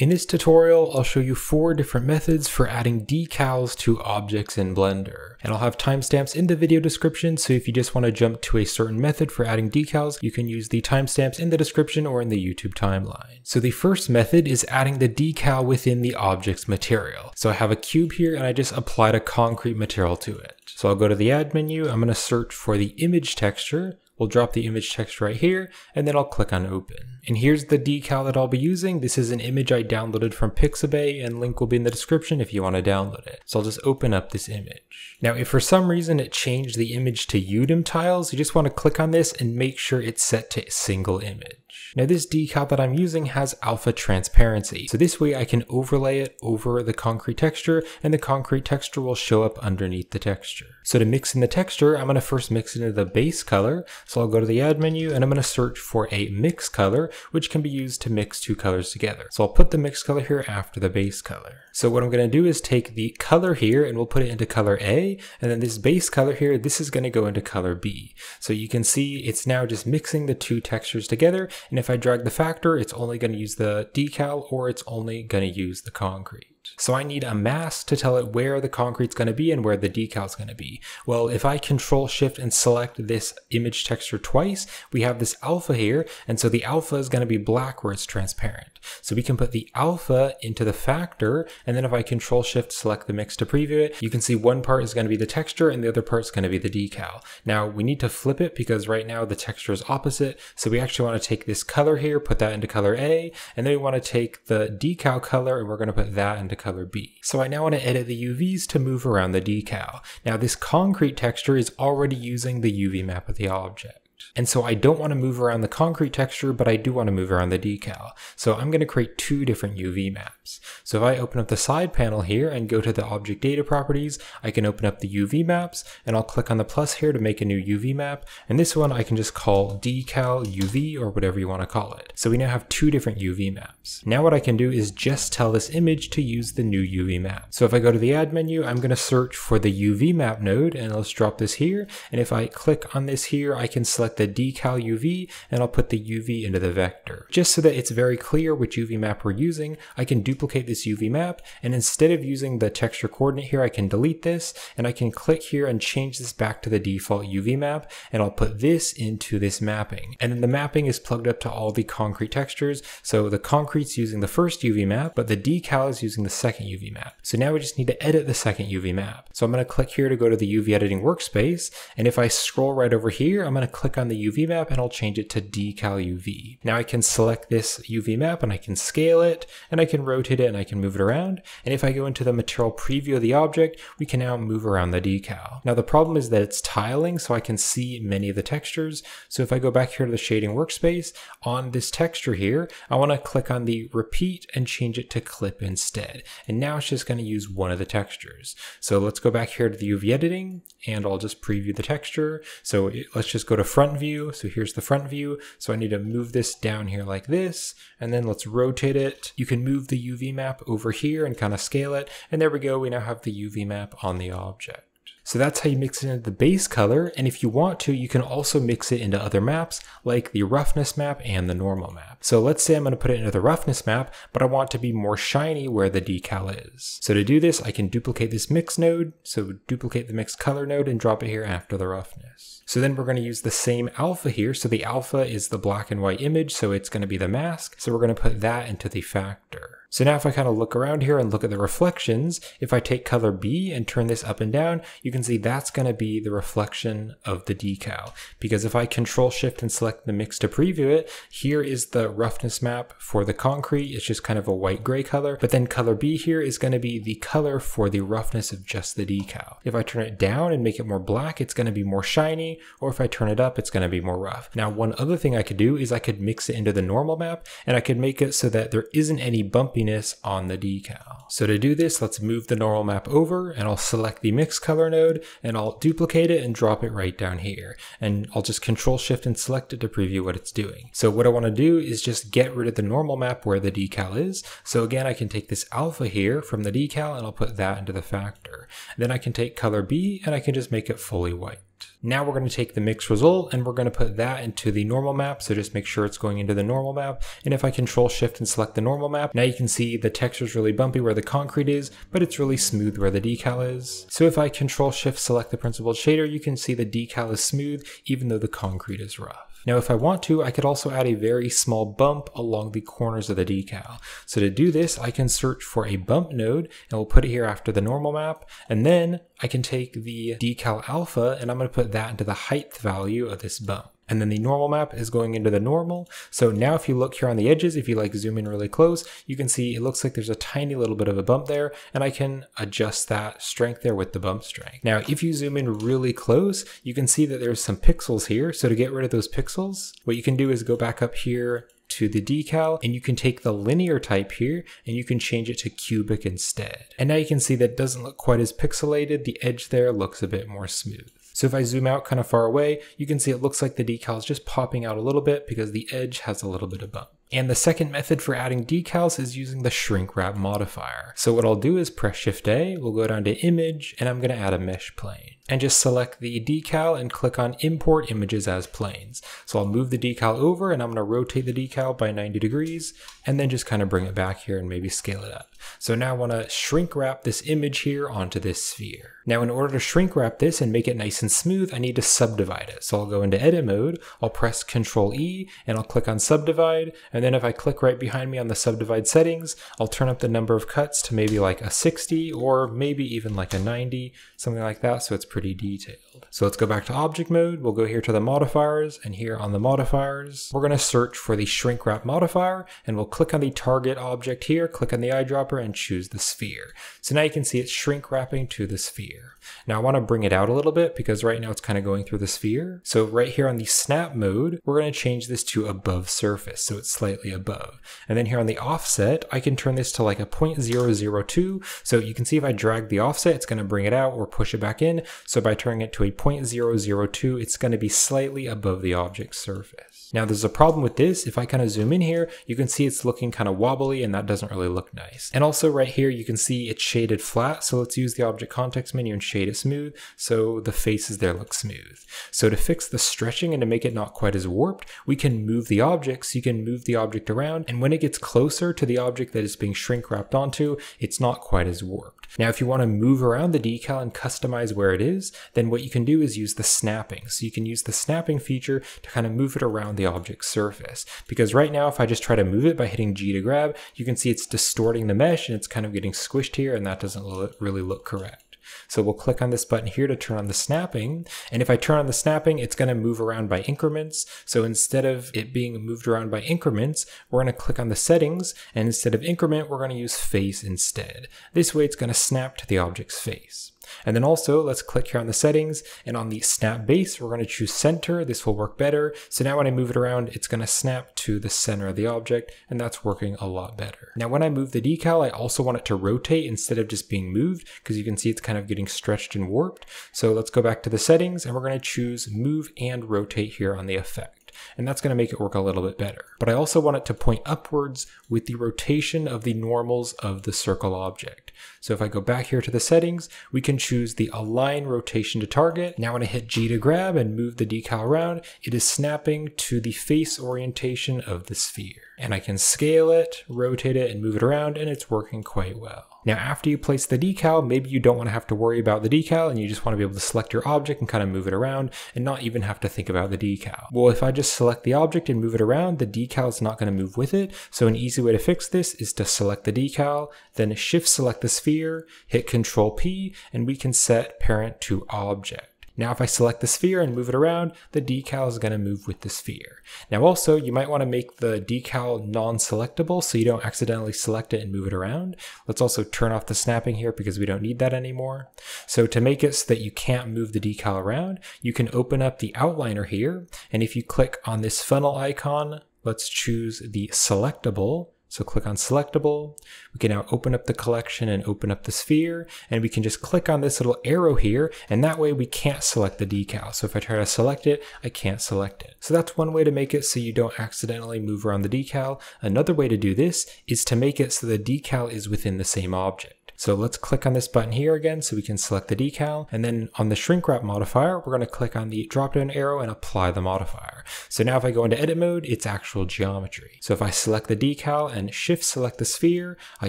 In this tutorial, I'll show you four different methods for adding decals to objects in Blender. And I'll have timestamps in the video description, so if you just want to jump to a certain method for adding decals, you can use the timestamps in the description or in the YouTube timeline. So the first method is adding the decal within the object's material. So I have a cube here and I just applied a concrete material to it. So I'll go to the add menu, I'm going to search for the image texture, We'll drop the image text right here, and then I'll click on open. And here's the decal that I'll be using. This is an image I downloaded from Pixabay, and link will be in the description if you want to download it. So I'll just open up this image. Now, if for some reason it changed the image to UDIM tiles, you just want to click on this and make sure it's set to single image. Now this decal that I'm using has alpha transparency, so this way I can overlay it over the concrete texture and the concrete texture will show up underneath the texture. So to mix in the texture, I'm going to first mix into the base color, so I'll go to the add menu and I'm going to search for a mix color, which can be used to mix two colors together. So I'll put the mix color here after the base color. So what I'm going to do is take the color here and we'll put it into color A, and then this base color here, this is going to go into color B. So you can see it's now just mixing the two textures together, and if I drag the factor, it's only going to use the decal or it's only going to use the concrete. So I need a mask to tell it where the concrete's going to be and where the decal is going to be. Well, if I control shift and select this image texture twice, we have this alpha here. And so the alpha is going to be black where it's transparent. So we can put the alpha into the factor. And then if I control shift select the mix to preview it, you can see one part is going to be the texture and the other part is going to be the decal. Now we need to flip it because right now the texture is opposite. So we actually want to take this color here, put that into color A, and then we want to take the decal color and we're going to put that into color B. So I now want to edit the UVs to move around the decal. Now this concrete texture is already using the UV map of the object. And so I don't want to move around the concrete texture, but I do want to move around the decal. So I'm going to create two different UV maps. So if I open up the side panel here and go to the object data properties, I can open up the UV maps and I'll click on the plus here to make a new UV map. And this one I can just call decal UV or whatever you want to call it. So we now have two different UV maps. Now what I can do is just tell this image to use the new UV map. So if I go to the add menu, I'm going to search for the UV map node and let's drop this here. And if I click on this here, I can select the decal UV and I'll put the UV into the vector. Just so that it's very clear which UV map we're using, I can duplicate this UV map and instead of using the texture coordinate here, I can delete this and I can click here and change this back to the default UV map and I'll put this into this mapping. And then the mapping is plugged up to all the concrete textures. So the concrete's using the first UV map, but the decal is using the second UV map. So now we just need to edit the second UV map. So I'm going to click here to go to the UV editing workspace. And if I scroll right over here, I'm going to click on the UV map and I'll change it to decal UV. Now I can select this UV map and I can scale it and I can rotate it and I can move it around. And if I go into the material preview of the object, we can now move around the decal. Now the problem is that it's tiling so I can see many of the textures. So if I go back here to the shading workspace on this texture here, I want to click on the repeat and change it to clip instead. And now it's just going to use one of the textures. So let's go back here to the UV editing and I'll just preview the texture. So it, let's just go to front view. So here's the front view. So I need to move this down here like this, and then let's rotate it. You can move the UV map over here and kind of scale it. And there we go. We now have the UV map on the object. So that's how you mix it into the base color, and if you want to, you can also mix it into other maps, like the roughness map and the normal map. So let's say I'm going to put it into the roughness map, but I want to be more shiny where the decal is. So to do this, I can duplicate this mix node, so duplicate the mix color node and drop it here after the roughness. So then we're going to use the same alpha here, so the alpha is the black and white image, so it's going to be the mask, so we're going to put that into the factor. So now if I kind of look around here and look at the reflections, if I take color B and turn this up and down, you can see that's going to be the reflection of the decal. Because if I control shift and select the mix to preview it, here is the roughness map for the concrete. It's just kind of a white gray color. But then color B here is going to be the color for the roughness of just the decal. If I turn it down and make it more black, it's going to be more shiny. Or if I turn it up, it's going to be more rough. Now, one other thing I could do is I could mix it into the normal map and I could make it so that there isn't any bumpy on the decal. So to do this, let's move the normal map over and I'll select the mix color node and I'll duplicate it and drop it right down here. And I'll just control shift and select it to preview what it's doing. So what I want to do is just get rid of the normal map where the decal is. So again, I can take this alpha here from the decal and I'll put that into the factor. Then I can take color B and I can just make it fully white. Now we're going to take the mix result and we're going to put that into the normal map. So just make sure it's going into the normal map. And if I control shift and select the normal map, now you can see the texture is really bumpy where the concrete is, but it's really smooth where the decal is. So if I control shift select the principled shader, you can see the decal is smooth even though the concrete is rough. Now if I want to, I could also add a very small bump along the corners of the decal. So to do this, I can search for a bump node and we'll put it here after the normal map. And then I can take the decal alpha and I'm going to put that into the height value of this bump and then the normal map is going into the normal. So now if you look here on the edges, if you like zoom in really close, you can see it looks like there's a tiny little bit of a bump there, and I can adjust that strength there with the bump strength. Now, if you zoom in really close, you can see that there's some pixels here. So to get rid of those pixels, what you can do is go back up here to the decal and you can take the linear type here and you can change it to cubic instead. And now you can see that doesn't look quite as pixelated. The edge there looks a bit more smooth. So if I zoom out kind of far away, you can see it looks like the decal is just popping out a little bit because the edge has a little bit of bump. And the second method for adding decals is using the shrink wrap modifier. So what I'll do is press Shift A, we'll go down to Image, and I'm going to add a mesh plane. And just select the decal and click on Import Images as Planes. So I'll move the decal over and I'm going to rotate the decal by 90 degrees, and then just kind of bring it back here and maybe scale it up. So now I want to shrink wrap this image here onto this sphere. Now in order to shrink wrap this and make it nice and smooth, I need to subdivide it. So I'll go into edit mode, I'll press Control E, and I'll click on subdivide, and then if I click right behind me on the subdivide settings, I'll turn up the number of cuts to maybe like a 60 or maybe even like a 90, something like that, so it's pretty detailed. So let's go back to object mode, we'll go here to the modifiers, and here on the modifiers, we're going to search for the shrink wrap modifier, and we'll click on the target object here, click on the eyedropper, and choose the sphere. So now you can see it's shrink wrapping to the sphere. Now I want to bring it out a little bit because right now it's kind of going through the sphere. So right here on the snap mode, we're going to change this to above surface. So it's slightly above. And then here on the offset, I can turn this to like a 0.002. So you can see if I drag the offset, it's going to bring it out or push it back in. So by turning it to a 0.002, it's going to be slightly above the object surface. Now there's a problem with this. If I kind of zoom in here, you can see it's looking kind of wobbly and that doesn't really look nice. And also right here, you can see it's shaded flat. So let's use the object context menu and shade it smooth. So the faces there look smooth. So to fix the stretching and to make it not quite as warped, we can move the object. So you can move the object around. And when it gets closer to the object that is being shrink wrapped onto, it's not quite as warped. Now, if you want to move around the decal and customize where it is, then what you can do is use the snapping. So you can use the snapping feature to kind of move it around the object surface. Because right now, if I just try to move it by hitting G to grab, you can see it's distorting the mesh and it's kind of getting squished here and that doesn't really look correct. So we'll click on this button here to turn on the snapping. And if I turn on the snapping, it's going to move around by increments. So instead of it being moved around by increments, we're going to click on the settings. And instead of increment, we're going to use face instead. This way it's going to snap to the object's face. And then also let's click here on the settings and on the snap base, we're going to choose center. This will work better. So now when I move it around, it's going to snap to the center of the object and that's working a lot better. Now when I move the decal, I also want it to rotate instead of just being moved because you can see it's kind of getting stretched and warped. So let's go back to the settings and we're going to choose move and rotate here on the effect and that's going to make it work a little bit better. But I also want it to point upwards with the rotation of the normals of the circle object. So if I go back here to the settings, we can choose the align rotation to target. Now when I hit G to grab and move the decal around, it is snapping to the face orientation of the sphere. And I can scale it, rotate it, and move it around, and it's working quite well. Now, after you place the decal, maybe you don't want to have to worry about the decal and you just want to be able to select your object and kind of move it around and not even have to think about the decal. Well, if I just select the object and move it around, the decal is not going to move with it. So an easy way to fix this is to select the decal, then shift select the sphere, hit control P, and we can set parent to object. Now if I select the sphere and move it around, the decal is going to move with the sphere. Now also, you might want to make the decal non-selectable so you don't accidentally select it and move it around. Let's also turn off the snapping here because we don't need that anymore. So to make it so that you can't move the decal around, you can open up the outliner here, and if you click on this funnel icon, let's choose the selectable so click on selectable. We can now open up the collection and open up the sphere and we can just click on this little arrow here and that way we can't select the decal. So if I try to select it, I can't select it. So that's one way to make it so you don't accidentally move around the decal. Another way to do this is to make it so the decal is within the same object. So let's click on this button here again so we can select the decal. And then on the shrink wrap modifier, we're going to click on the drop down arrow and apply the modifier. So now if I go into edit mode, it's actual geometry. So if I select the decal and shift select the sphere, I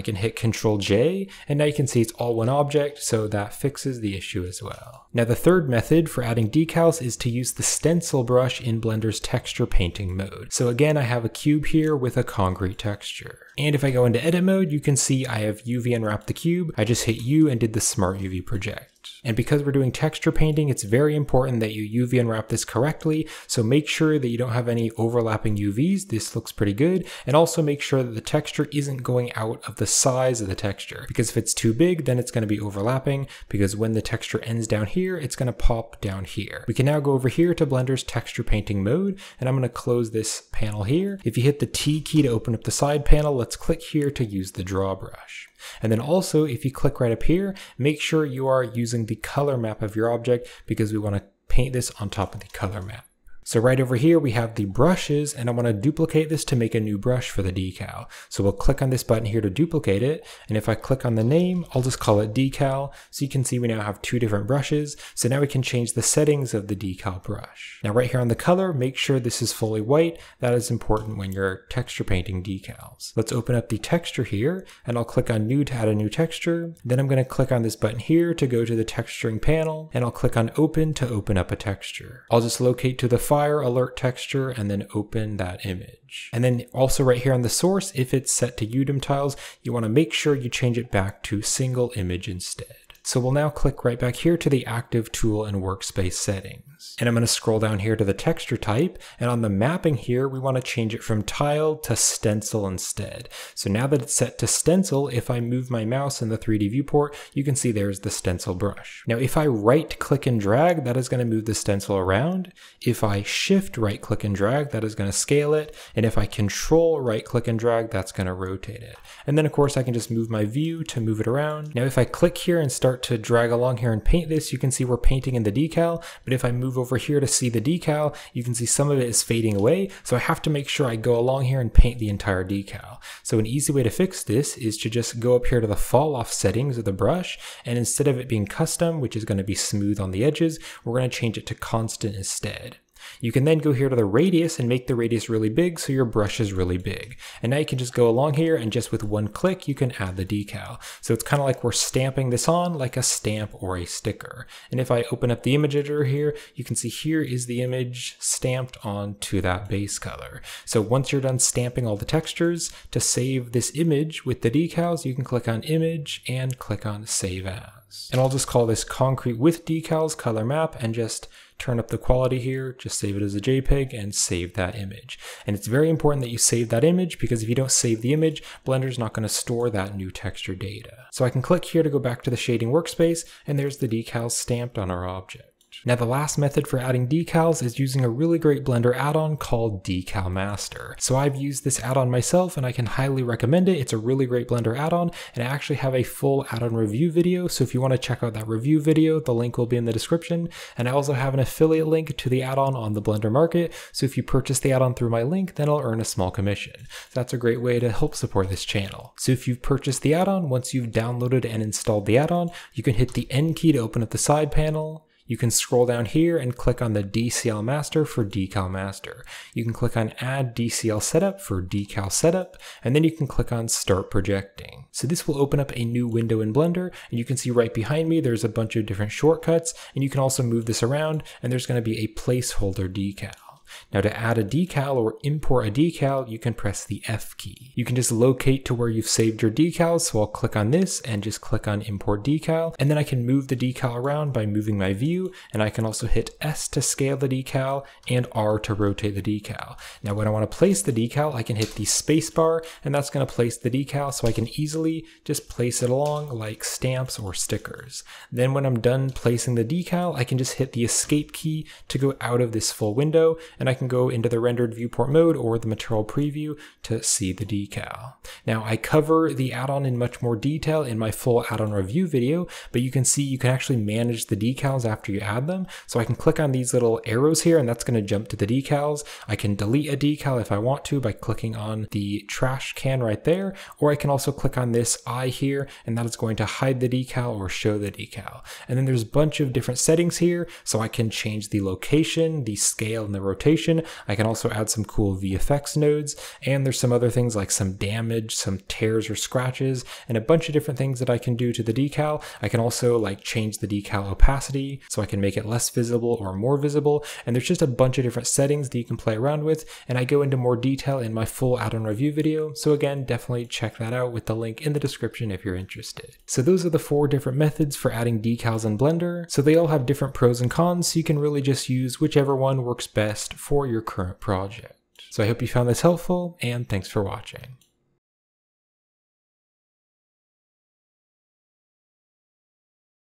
can hit control J and now you can see it's all one object. So that fixes the issue as well. Now the third method for adding decals is to use the stencil brush in Blender's texture painting mode. So again, I have a cube here with a concrete texture. And if I go into edit mode, you can see I have UV unwrapped the cube. I just hit U and did the smart UV project. And because we're doing texture painting, it's very important that you UV unwrap this correctly. So make sure that you don't have any overlapping UVs. This looks pretty good. And also make sure that the texture isn't going out of the size of the texture. Because if it's too big, then it's going to be overlapping. Because when the texture ends down here, it's going to pop down here. We can now go over here to Blender's texture painting mode. And I'm going to close this panel here. If you hit the T key to open up the side panel, let's click here to use the draw brush. And then also, if you click right up here, make sure you are using the color map of your object because we want to paint this on top of the color map. So right over here, we have the brushes and I want to duplicate this to make a new brush for the decal. So we'll click on this button here to duplicate it. And if I click on the name, I'll just call it decal. So you can see we now have two different brushes. So now we can change the settings of the decal brush. Now right here on the color, make sure this is fully white. That is important when you're texture painting decals. Let's open up the texture here and I'll click on new to add a new texture. Then I'm going to click on this button here to go to the texturing panel and I'll click on open to open up a texture. I'll just locate to the fire alert texture and then open that image. And then also right here on the source, if it's set to UDIM tiles, you want to make sure you change it back to single image instead. So we'll now click right back here to the active tool and workspace settings. And I'm going to scroll down here to the texture type. And on the mapping here, we want to change it from tile to stencil instead. So now that it's set to stencil, if I move my mouse in the 3D viewport, you can see there's the stencil brush. Now, if I right click and drag, that is going to move the stencil around. If I shift right click and drag, that is going to scale it. And if I control right click and drag, that's going to rotate it. And then of course I can just move my view to move it around. Now if I click here and start start to drag along here and paint this, you can see we're painting in the decal. But if I move over here to see the decal, you can see some of it is fading away. So I have to make sure I go along here and paint the entire decal. So an easy way to fix this is to just go up here to the fall off settings of the brush. And instead of it being custom, which is going to be smooth on the edges, we're going to change it to constant instead. You can then go here to the radius and make the radius really big so your brush is really big. And now you can just go along here and just with one click you can add the decal. So it's kind of like we're stamping this on like a stamp or a sticker. And if I open up the image editor here, you can see here is the image stamped onto that base color. So once you're done stamping all the textures, to save this image with the decals, you can click on image and click on save as. And I'll just call this concrete with decals color map and just turn up the quality here, just save it as a JPEG and save that image. And it's very important that you save that image because if you don't save the image, Blender's not going to store that new texture data. So I can click here to go back to the shading workspace and there's the decals stamped on our object. Now the last method for adding decals is using a really great Blender add-on called Decal Master. So I've used this add-on myself and I can highly recommend it. It's a really great Blender add-on and I actually have a full add-on review video. So if you want to check out that review video, the link will be in the description. And I also have an affiliate link to the add-on on the Blender market. So if you purchase the add-on through my link, then I'll earn a small commission. So that's a great way to help support this channel. So if you've purchased the add-on, once you've downloaded and installed the add-on, you can hit the N key to open up the side panel, you can scroll down here and click on the DCL Master for Decal Master. You can click on Add DCL Setup for Decal Setup, and then you can click on Start Projecting. So this will open up a new window in Blender, and you can see right behind me there's a bunch of different shortcuts, and you can also move this around, and there's going to be a placeholder decal. Now to add a decal or import a decal, you can press the F key. You can just locate to where you've saved your decals, so I'll click on this and just click on import decal, and then I can move the decal around by moving my view, and I can also hit S to scale the decal and R to rotate the decal. Now when I want to place the decal, I can hit the spacebar, and that's going to place the decal so I can easily just place it along like stamps or stickers. Then when I'm done placing the decal, I can just hit the escape key to go out of this full window, and I can go into the rendered viewport mode or the material preview to see the decal. Now I cover the add-on in much more detail in my full add-on review video, but you can see you can actually manage the decals after you add them. So I can click on these little arrows here and that's going to jump to the decals. I can delete a decal if I want to by clicking on the trash can right there, or I can also click on this eye here and that is going to hide the decal or show the decal. And then there's a bunch of different settings here. So I can change the location, the scale, and the rotation. I can also add some cool VFX nodes. And there's some other things like some damage, some tears or scratches, and a bunch of different things that I can do to the decal. I can also like change the decal opacity so I can make it less visible or more visible. And there's just a bunch of different settings that you can play around with. And I go into more detail in my full add-on review video. So again, definitely check that out with the link in the description if you're interested. So those are the four different methods for adding decals in Blender. So they all have different pros and cons, so you can really just use whichever one works best for your current project. So I hope you found this helpful, and thanks for watching.